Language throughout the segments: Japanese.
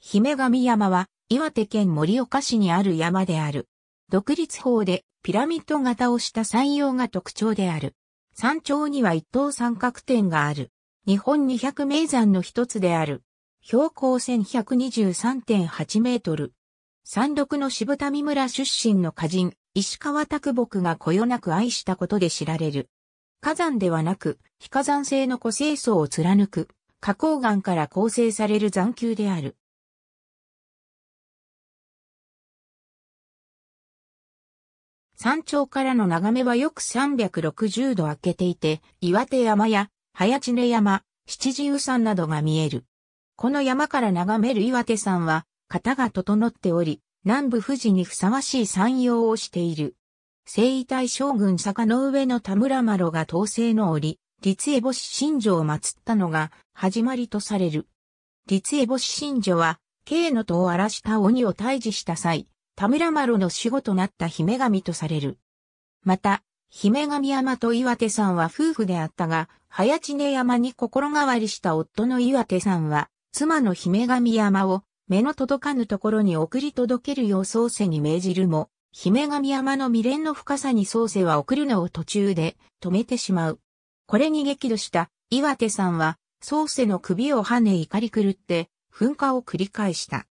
姫神山は岩手県盛岡市にある山である。独立法でピラミッド型をした山陽が特徴である。山頂には一等三角点がある。日本200名山の一つである。標高1123.8メートル。山麓の渋谷村出身の歌人、石川拓木がこよなく愛したことで知られる。火山ではなく、非火山性の古清層を貫く、花崗岩から構成される残丘である。山頂からの眺めはよく360度開けていて、岩手山や早知根山、七十山などが見える。この山から眺める岩手山は、型が整っており、南部富士にふさわしい山陽をしている。征夷大将軍坂の上の田村麻呂が統制の折、立江星神女を祀ったのが始まりとされる。立江星神女は、慶の戸を荒らした鬼を退治した際、田村丸の死後となった姫神とされる。また、姫神山と岩手さんは夫婦であったが、早知根山に心変わりした夫の岩手さんは、妻の姫神山を目の届かぬところに送り届けるよう創世に命じるも、姫神山の未練の深さに創世は送るのを途中で止めてしまう。これに激怒した岩手さんは、創世の首を跳ね怒り狂って噴火を繰り返した。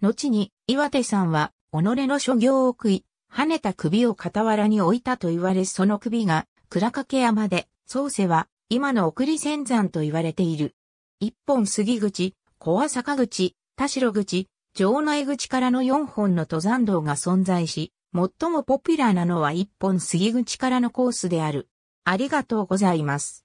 後に岩手さんは己の所業を食い、跳ねた首を傍らに置いたと言われその首が倉掛山で、創世は今の送り仙山と言われている。一本杉口、小坂口、田代口、城内口からの四本の登山道が存在し、最もポピュラーなのは一本杉口からのコースである。ありがとうございます。